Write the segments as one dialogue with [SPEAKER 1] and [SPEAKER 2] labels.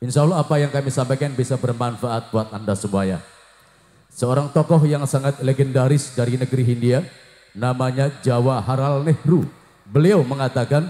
[SPEAKER 1] Insya Allah apa yang kami sampaikan bisa bermanfaat buat Anda semuanya. Seorang tokoh yang sangat legendaris dari negeri Hindia, namanya Jawaharlal Nehru. Beliau mengatakan,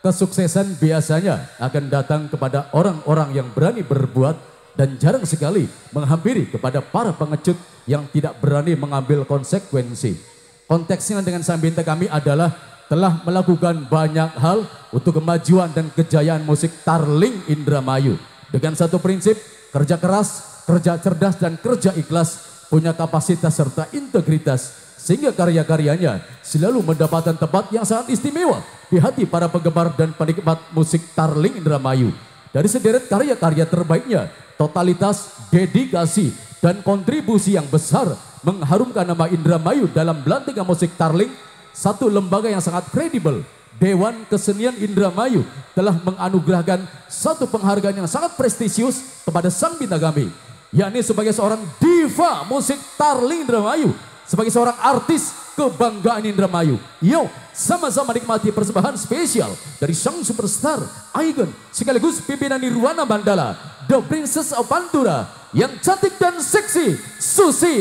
[SPEAKER 1] kesuksesan biasanya akan datang kepada orang-orang yang berani berbuat dan jarang sekali menghampiri kepada para pengecut yang tidak berani mengambil konsekuensi. Konteksnya dengan sambinta kami adalah telah melakukan banyak hal untuk kemajuan dan kejayaan musik Tarling Indramayu. Dengan satu prinsip, kerja keras, kerja cerdas dan kerja ikhlas punya kapasitas serta integritas sehingga karya-karyanya selalu mendapatkan tempat yang sangat istimewa di hati para penggemar dan penikmat musik Tarling Indramayu. Dari sederet karya-karya terbaiknya, totalitas, dedikasi, dan kontribusi yang besar mengharumkan nama Indramayu dalam belantika musik Tarling, satu lembaga yang sangat kredibel Dewan Kesenian Indramayu telah menganugerahkan satu penghargaan yang sangat prestisius kepada sang bintang kami. yakni sebagai seorang diva musik Tarling Indramayu, sebagai seorang artis kebanggaan Indramayu. Yo, sama-sama nikmati persembahan spesial dari sang superstar Aigen sekaligus pimpinan Nirwana Mandala, The Princess of Pantura yang cantik dan seksi, Susi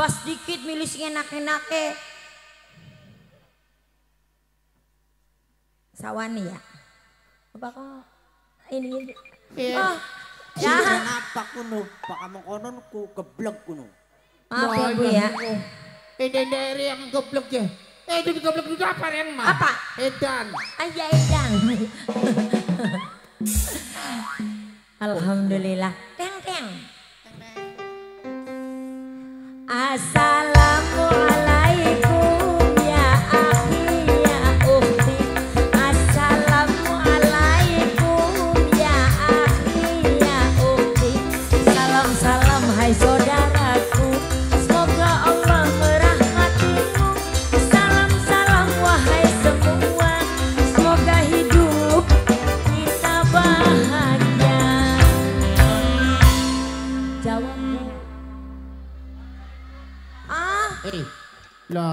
[SPEAKER 1] Arzeti.
[SPEAKER 2] Sawani ya. Apa kok ini
[SPEAKER 3] Eh,
[SPEAKER 2] Oh,
[SPEAKER 3] ya.
[SPEAKER 2] ya.
[SPEAKER 3] Kenapa kuno? Pak kamu konon ku geblek kuno.
[SPEAKER 2] Maaf ya Bu ya.
[SPEAKER 4] Ini dari yang goblok ya. Eh, itu goblok itu apa yang mah?
[SPEAKER 2] Apa?
[SPEAKER 4] Edan.
[SPEAKER 2] Aja Edan. Alhamdulillah. Teng teng. Assalamualaikum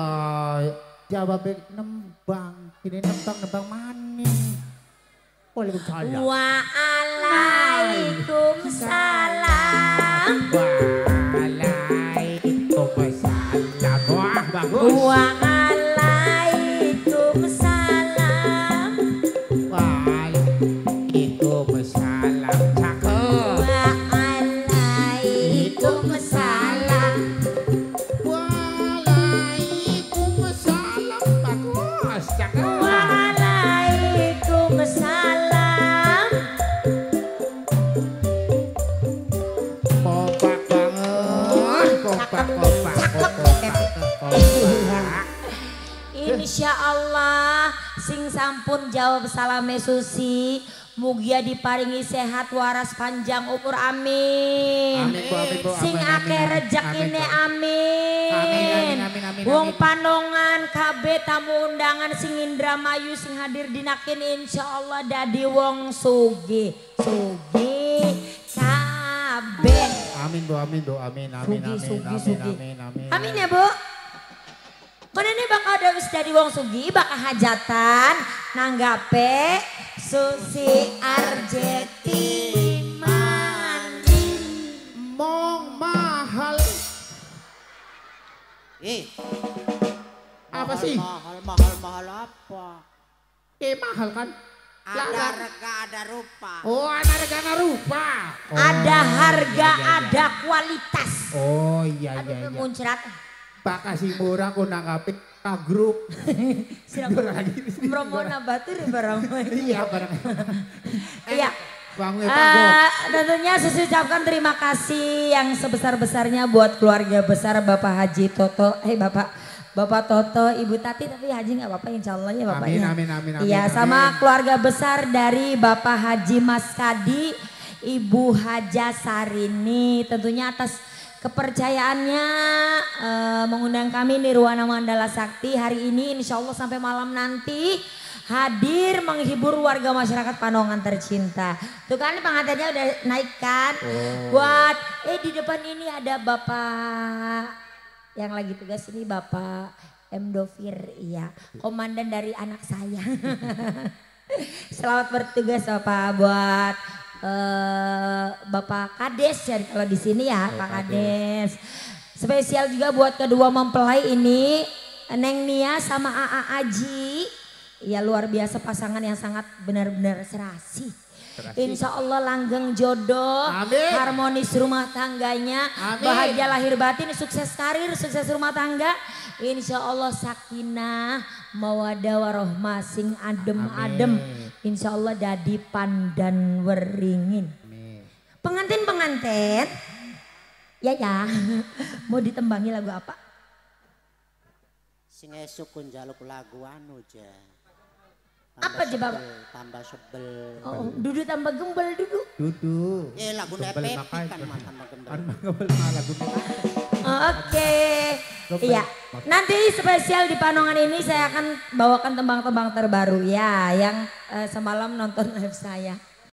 [SPEAKER 4] lah jawab nembang. Ini nembang nembang maning. Waalaikumsalam.
[SPEAKER 2] Waalaikumsalam.
[SPEAKER 4] Waalaikumsalam.
[SPEAKER 2] Insya Allah sing sampun jawab salame Susi Mugia diparingi sehat waras panjang umur amin.
[SPEAKER 4] Amin, amin, Bu,
[SPEAKER 2] Sing
[SPEAKER 4] amin,
[SPEAKER 2] akeh
[SPEAKER 4] amin,
[SPEAKER 2] rejekine
[SPEAKER 4] amin,
[SPEAKER 2] amin.
[SPEAKER 4] Amin, amin, amin, amin,
[SPEAKER 2] Wong
[SPEAKER 4] amin.
[SPEAKER 2] panongan KB tamu undangan sing Indramayu sing hadir dinakin insya Allah dadi wong sugi sugi kabeh.
[SPEAKER 4] Amin bu, amin bu, amin, amin, amin, amin, amin, amin.
[SPEAKER 2] Amin ya bu. Mana nih bakal ada wis dari wong sugi bakal hajatan nanggape Susi Arjeti mandi.
[SPEAKER 4] Mong mahal.
[SPEAKER 3] Eh,
[SPEAKER 4] Apa
[SPEAKER 3] mahal,
[SPEAKER 4] sih?
[SPEAKER 3] Mahal, mahal, mahal apa?
[SPEAKER 4] Eh mahal kan?
[SPEAKER 3] Ada
[SPEAKER 4] Lah,
[SPEAKER 3] rega, ada rupa.
[SPEAKER 4] Oh, anak regana rupa. Oh,
[SPEAKER 2] ada harga,
[SPEAKER 4] iya, iya, iya.
[SPEAKER 2] ada kualitas.
[SPEAKER 4] Oh iya
[SPEAKER 2] Aduh
[SPEAKER 4] iya iya.
[SPEAKER 2] muncrat.
[SPEAKER 4] Pak kasih murah aku nanggapin ke grup.
[SPEAKER 2] Sira
[SPEAKER 4] Dua lagi.
[SPEAKER 2] Bromona batur barang.
[SPEAKER 4] Iya barang.
[SPEAKER 2] Iya. Eh, tentunya saya ucapkan terima kasih yang sebesar-besarnya buat keluarga besar Bapak Haji Toto. Eh Bapak Bapak Toto, Ibu Tati tapi Haji nggak apa-apa insya Allah ya Bapak
[SPEAKER 4] Amin,
[SPEAKER 2] ya.
[SPEAKER 4] amin, amin, amin,
[SPEAKER 2] Iya
[SPEAKER 4] amin.
[SPEAKER 2] sama keluarga besar dari Bapak Haji Mas Kadi, Ibu Haja Sarini tentunya atas kepercayaannya eh, mengundang kami Nirwana Mandala Sakti hari ini insya Allah sampai malam nanti hadir menghibur warga masyarakat Panongan tercinta. Tuh kan pengantinnya udah naik kan. Buat eh di depan ini ada Bapak yang lagi tugas ini Bapak M. Dovir, iya, komandan dari anak saya. Selamat bertugas Bapak buat eh, Bapak Kades ya kalau di sini ya Pak Kades. Spesial juga buat kedua mempelai ini Neng Nia sama AA Aji. Ya luar biasa pasangan yang sangat benar-benar serasi. Insya Allah langgeng jodoh,
[SPEAKER 4] Amin.
[SPEAKER 2] harmonis rumah tangganya,
[SPEAKER 4] Amin.
[SPEAKER 2] bahagia lahir batin, sukses karir, sukses rumah tangga. Insya Allah sakinah, mawadah warohmah, sing adem-adem. Insya Allah dadi pandan weringin. Pengantin-pengantin, ya ya, mau ditembangi lagu apa?
[SPEAKER 3] Sing esuk kun jaluk lagu anu ja.
[SPEAKER 2] Apa aja, Bapak?
[SPEAKER 3] sebel, Tambah sebel.
[SPEAKER 2] Oh, duduk tambah gembel duduk.
[SPEAKER 4] Duduk.
[SPEAKER 3] Eh lagu
[SPEAKER 4] makai.
[SPEAKER 3] kan tambah gembel.
[SPEAKER 4] Kan gembel lagu
[SPEAKER 2] Oke, iya. Nanti spesial di Panongan ini saya akan bawakan tembang-tembang terbaru ya, yang eh, semalam nonton live saya.